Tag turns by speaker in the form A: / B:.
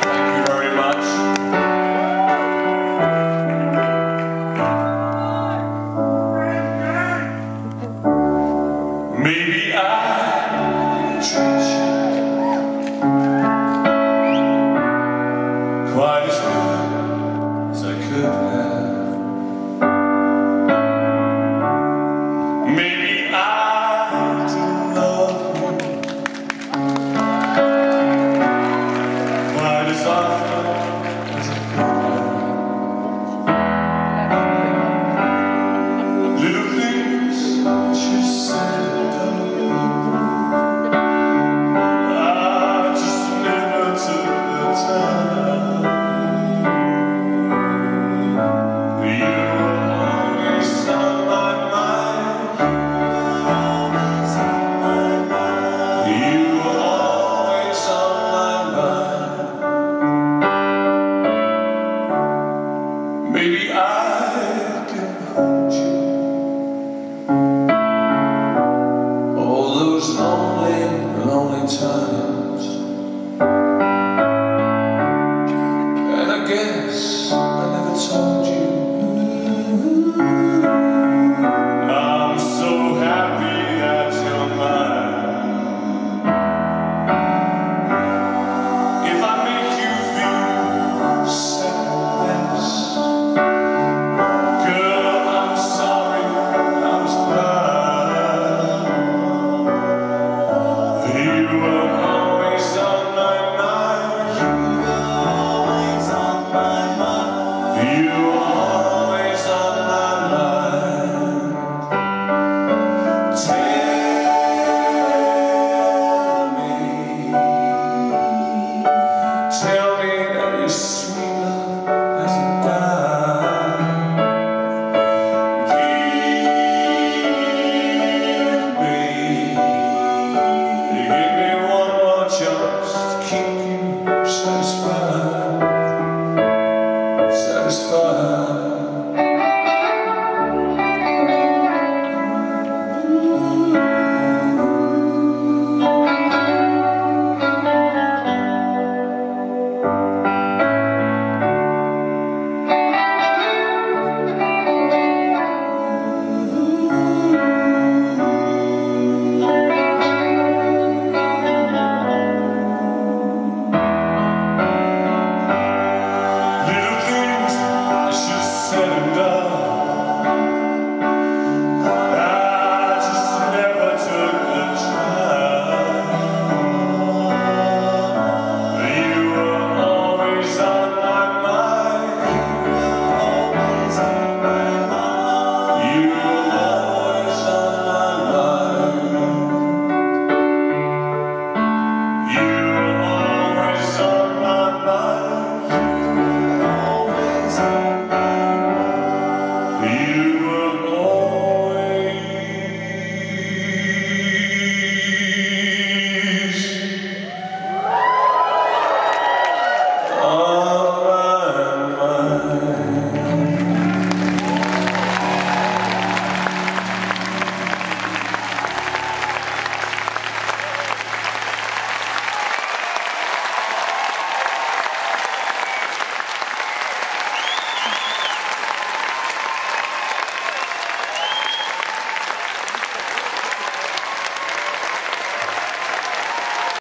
A: Thank you.